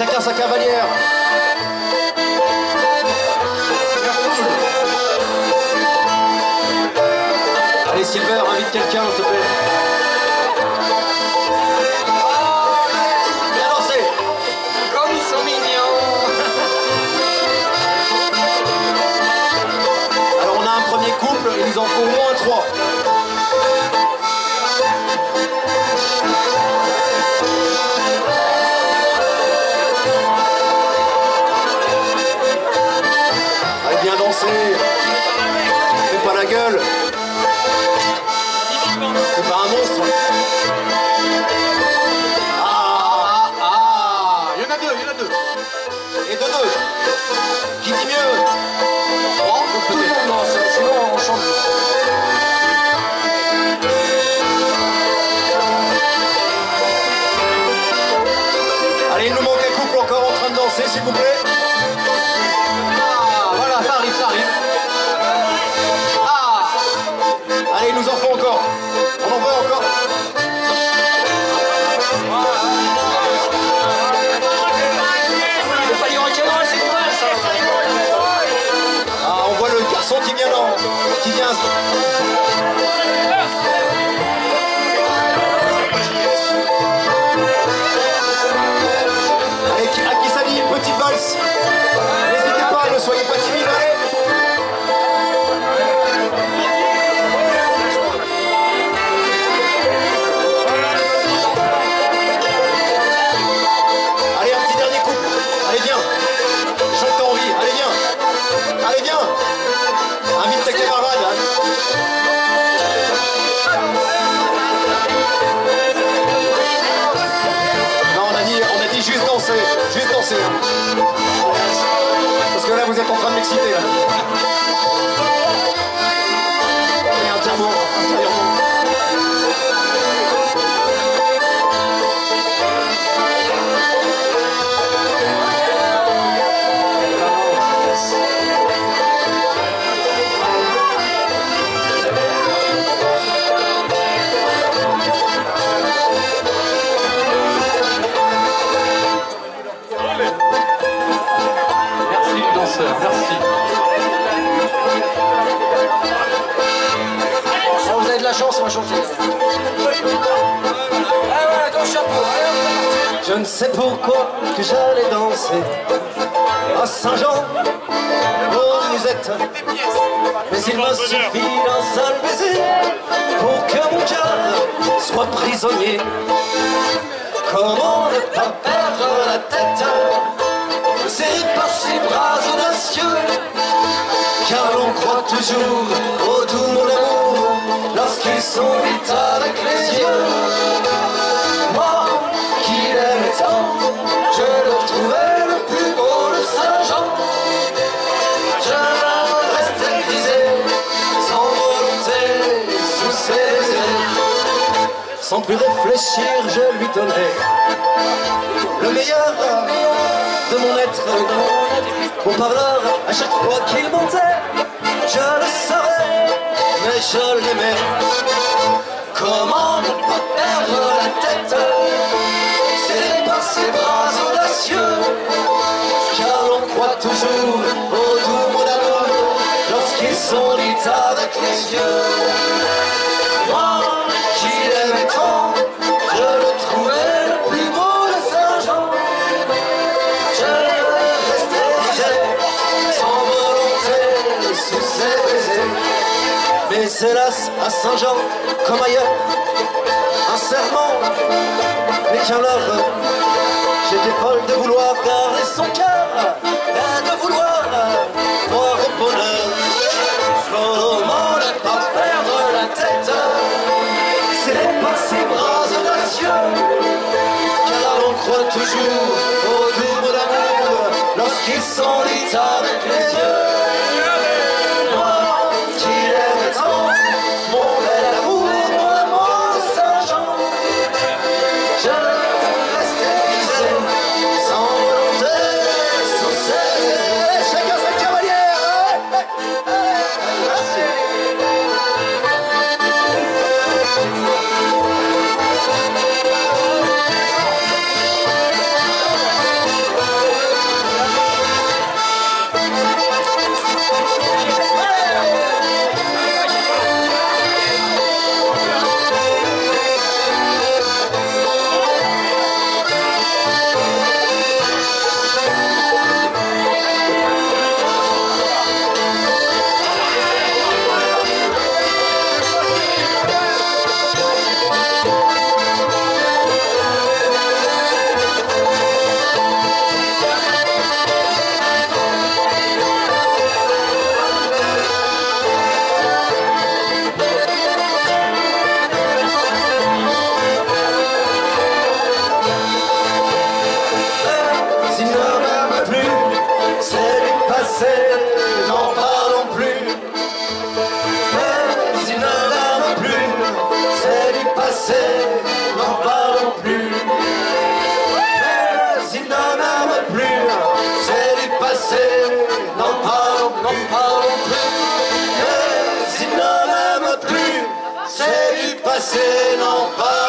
chacun sa cavalière. Allez Silver, invite quelqu'un s'il te plaît. Bien dansé. Comme ils sont mignons Alors on Danser. Fais pas la gueule. C'est pas un monstre. Ah, Ah, ah Il y en a deux, il y en a deux et de deux. Qui dit mieux? Oh, tout le monde danse, sinon on chante. Allez, il nous manque un couple encore en train de danser, s'il vous plaît. Encore. On en veut encore. Vous êtes en allez, Je ne sais pourquoi que j'allais danser à Saint-Jean, aux musettes. Mais il me suffit d'un seul baiser pour que mon cœur soit prisonnier. Comment ne pas perdre la tête serré par ses bras audacieux? Car l'on croit toujours au Sans plus réfléchir, je lui donnais le meilleur de mon être. Mon parleur, à chaque fois qu'il montait, je le savais, mais je l'aimais. Comment ne pas perdre la tête? C'est par ses bras audacieux Car l'on croit toujours au doux mot d'amour Lorsqu'ils sont lits avec les yeux hélas, à Saint-Jean, comme ailleurs, un serment n'est qu'un leurre. J'étais folle de vouloir garder son cœur et de vouloir croire au bonheur. Comment ne pas perdre la tête? C'est par ses bras audacieux car on croit toujours au double d'amour lorsqu'ils sont lits c'est du passé, non pas